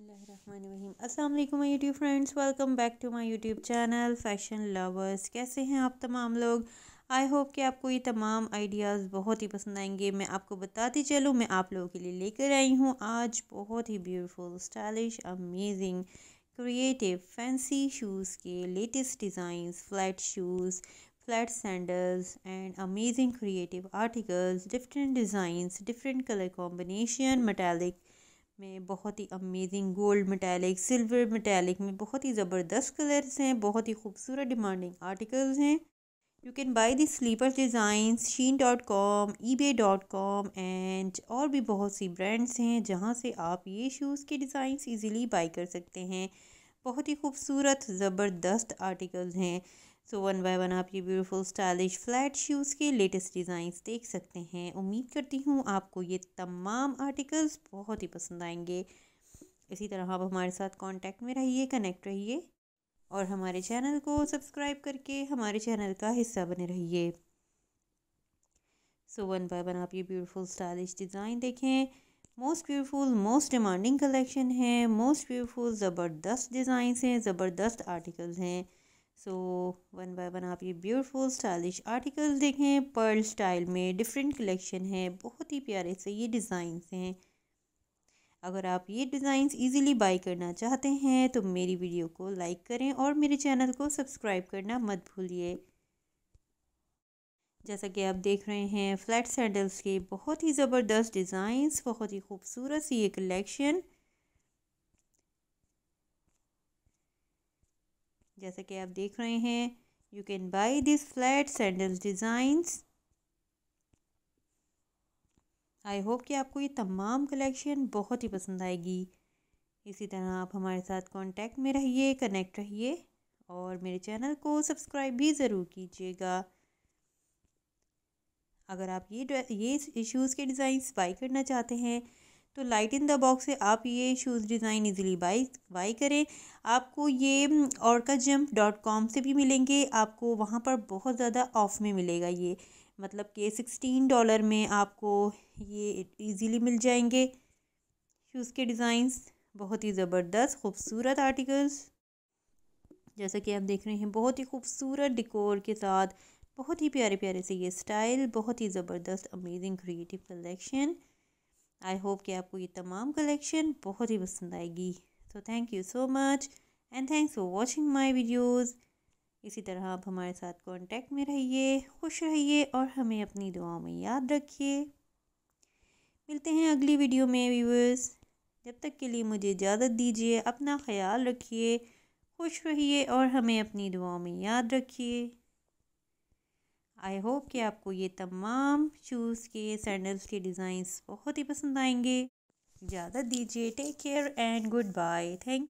बसमीम अल्लाम YouTube friends, welcome back to my YouTube channel fashion lovers. कैसे हैं आप तमाम लोग? आई होप कि आपको ये तमाम आइडियाज़ बहुत ही पसंद आएँगे। मैं आपको बताती चलूँ, मैं आप लोगों के लिए लेकर आई हूँ आज बहुत ही beautiful stylish amazing creative fancy shoes के latest designs flat shoes flat sandals and amazing creative articles different designs different colour combination metallic में बहुत ही amazing gold metallic silver metallic में बहुत ही ज़बरदस्त कलर्स हैं, बहुत ही खूबसूरत डिमांडिंग आर्टिकल्स हैं। You can buy the slipper designs Shein dot com eBay dot com and और भी बहुत सी ब्रांड्स हैं जहाँ से आप ये शूज़ के डिज़ाइंस इजीली बाई कर सकते हैं। बहुत ही खूबसूरत, ज़बरदस्त आर्टिकल्स हैं। सो वन बाय वन आप ये ब्यूटीफुल स्टाइलिश फ्लैट शूज़ के लेटेस्ट डिज़ाइंस देख सकते हैं। उम्मीद करती हूँ आपको ये तमाम आर्टिकल्स बहुत ही पसंद आएँगे। इसी तरह आप हमारे साथ कांटेक्ट में रहिए कनेक्ट रहिए और हमारे चैनल को सब्सक्राइब करके हमारे चैनल का हिस्सा बने रहिए। सो वन बाय वन आप ये ब्यूटीफुल स्टाइलिश डिज़ाइन देखें। Most beautiful most demanding collection है। मोस्ट ब्यूटीफुल ज़बरदस्त डिज़ाइंस हैं, ज़बरदस्त आर्टिकल्स हैं। सो वन बाय वन आप ये ब्यूटीफुल स्टाइलिश आर्टिकल्स देखें पर्ल स्टाइल में डिफरेंट कलेक्शन है, बहुत ही प्यारे से ये डिज़ाइंस हैं। अगर आप ये डिज़ाइंस इजीली बाय करना चाहते हैं तो मेरी वीडियो को लाइक करें और मेरे चैनल को सब्सक्राइब करना मत भूलिए। जैसा कि आप देख रहे हैं फ्लैट सैंडल्स के बहुत ही ज़बरदस्त डिज़ाइंस बहुत ही खूबसूरत सी ये कलेक्शन जैसा कि आप देख रहे हैं you can buy this flat sandals designs I hope कि आपको ये तमाम कलेक्शन बहुत ही पसंद आएगी। इसी तरह आप हमारे साथ कांटेक्ट में रहिए कनेक्ट रहिए और मेरे चैनल को सब्सक्राइब भी ज़रूर कीजिएगा। अगर आप ये ये इश्यूज़ के डिज़ाइंस बाई करना चाहते हैं तो लाइट इन द बॉक्स से आप ये shoes design easily buy buy करें। आपको ये और का डॉट कॉम से भी मिलेंगे। आपको वहाँ पर बहुत ज़्यादा ऑफ़ में मिलेगा ये। मतलब कि सिक्सटीन डॉलर में आपको ये इजीली मिल जाएँगे। शूज़ के डिज़ाइंस बहुत ही ज़बरदस्त, खूबसूरत आर्टिकल्स जैसा कि आप देख रहे हैं, बहुत ही खूबसूरत डिकोर के साथ, बहुत ही प्यारे प्यारे से ये स्टाइल बहुत ही ज़बरदस्त amazing creative collection I hope कि आपको ये तमाम कलेक्शन बहुत ही पसंद आएगी। तो thank you so much and thanks for watching my videos इसी तरह आप हमारे साथ कांटेक्ट में रहिए, खुश रहिए और हमें अपनी दुआओं में याद रखिए। मिलते हैं अगली वीडियो में व्यूवर्स जब तक के लिए मुझे इजाज़त दीजिए, अपना ख्याल रखिए, खुश रहिए और हमें अपनी दुआओं में याद रखिए। आई होप कि आपको ये तमाम शूज़ के सैंडल्स के डिज़ाइंस बहुत ही पसंद आएँगे। इजाज़त दीजिए take care and goodbye thank